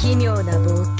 奇妙な冒険。